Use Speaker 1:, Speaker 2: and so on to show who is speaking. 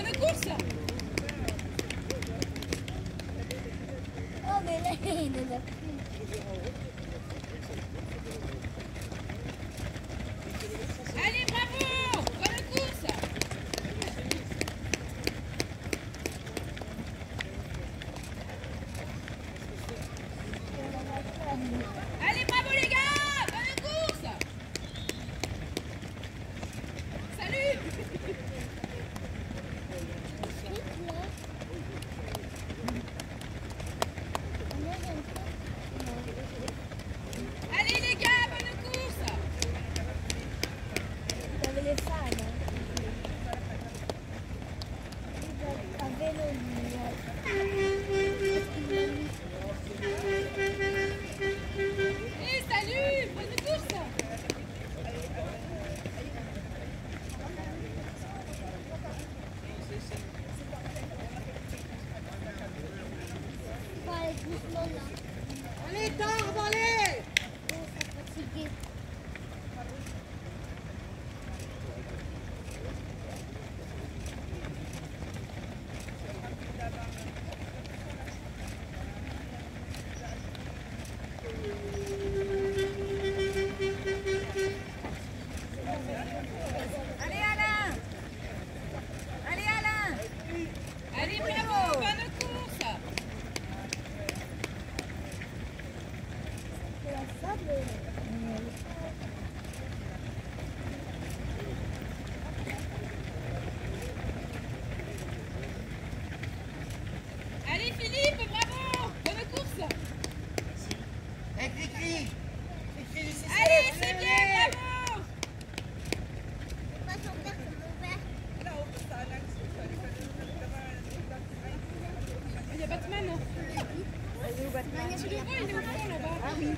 Speaker 1: Ви на курсі? Алі, бабу! Ви на курсі?
Speaker 2: Allez, doucement là. Allez, tard, allez
Speaker 3: Thank
Speaker 1: you.